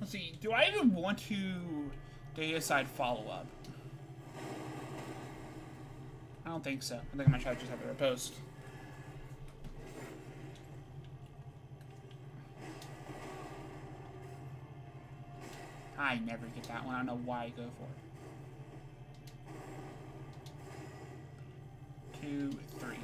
Let's see. Do I even want to Deicide follow up? I don't think so. I think I might try to just have a riposte. I never get that one. I don't know why I go for it. Two, three.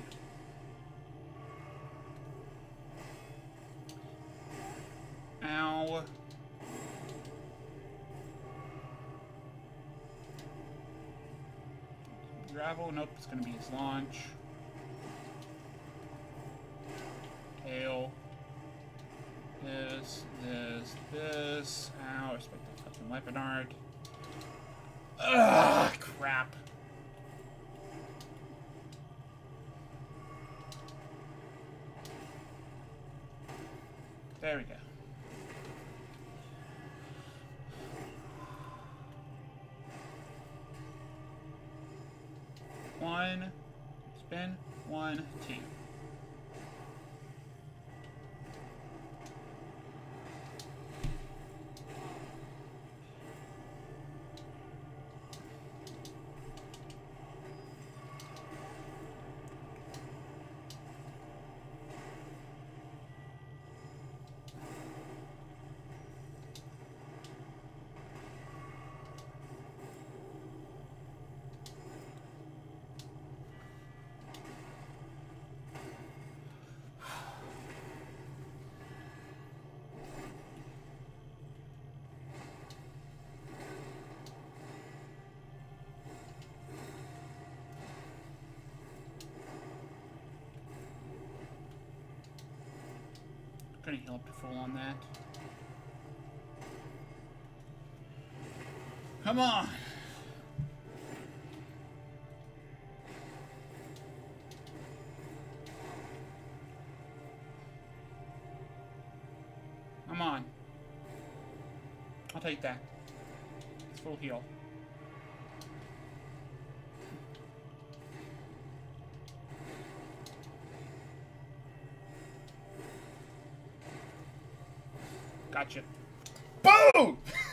Gravel, nope, it's gonna be his launch. Tail. This, this, this. Ow, respect that fucking weapon art. Ugh, crap. There we go. One, spin, one, two. Gonna heal up to full on that. Come on! Come on. I'll take that. It's full heal. Gotcha. Boom!